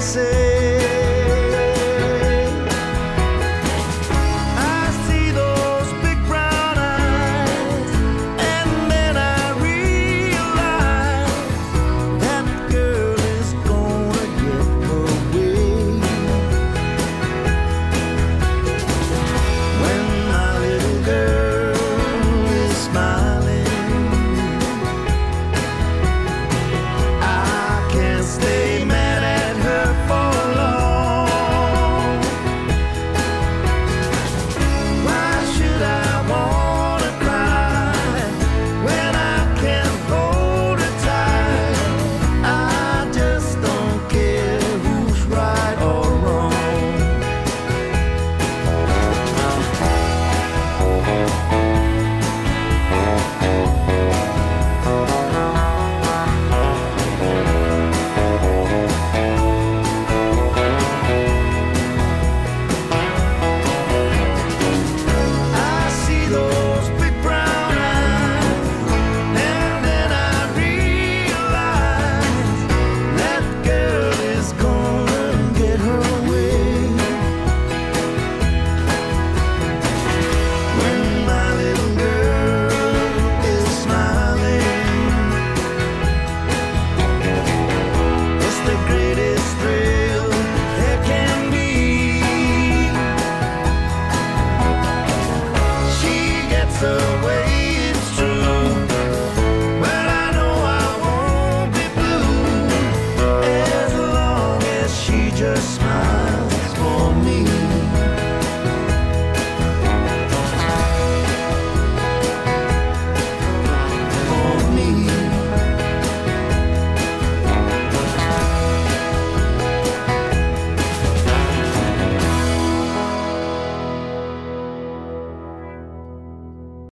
say just smile.